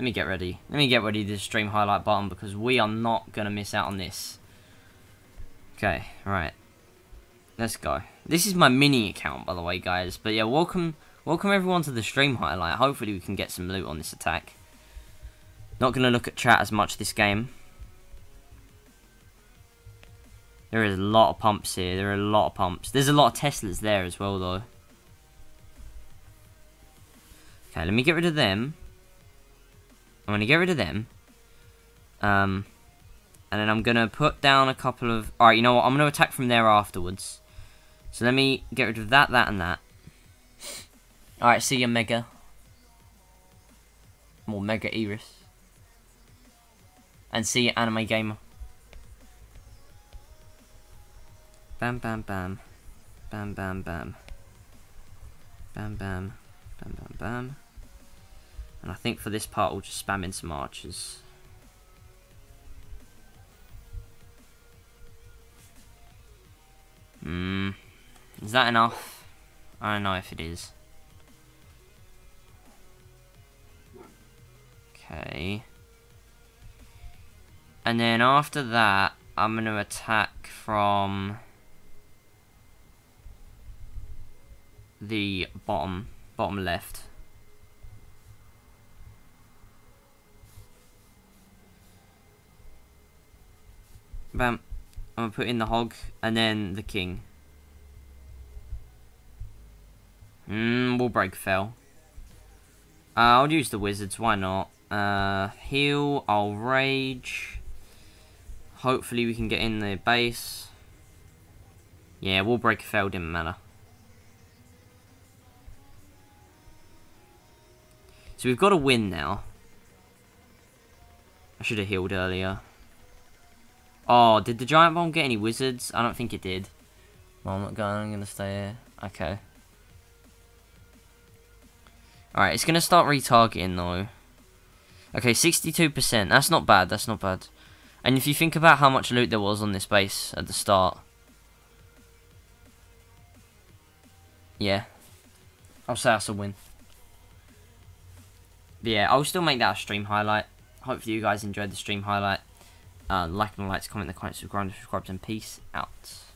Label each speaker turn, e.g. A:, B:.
A: Let me get ready. Let me get ready to stream highlight button because we are not going to miss out on this. Okay, right. Let's go. This is my mini account, by the way, guys. But yeah, welcome welcome everyone to the stream highlight. Hopefully we can get some loot on this attack. Not going to look at chat as much this game. There is a lot of pumps here. There are a lot of pumps. There's a lot of Teslas there as well, though. Okay, let me get rid of them. I'm going to get rid of them. Um, and then I'm going to put down a couple of... Alright, you know what? I'm going to attack from there afterwards. So let me get rid of that, that, and that. Alright, see you, Mega. More Mega Iris. And see you, Anime Gamer. Bam, bam, bam. Bam, bam, bam. Bam, bam. Bam, bam, bam. And I think for this part we'll just spam in some archers. Hmm. Is that enough? I don't know if it is. Okay. And then after that, I'm going to attack from the bottom, bottom left. Bam. I'm gonna put in the hog and then the king. Mmm, wall breaker fell. Uh, I'll use the wizards, why not? Uh, heal, I'll rage. Hopefully we can get in the base. Yeah, wall breaker fell, didn't matter. So we've got a win now. I should have healed earlier. Oh, did the giant bomb get any wizards? I don't think it did. Well, I'm not going. I'm going to stay here. Okay. Alright, it's going to start retargeting though. Okay, 62%. That's not bad. That's not bad. And if you think about how much loot there was on this base at the start. Yeah. I'll say that's a win. But yeah, I'll still make that a stream highlight. Hopefully you guys enjoyed the stream highlight. Uh, like and likes, comment the comments, subscribe, subscribe, and peace out.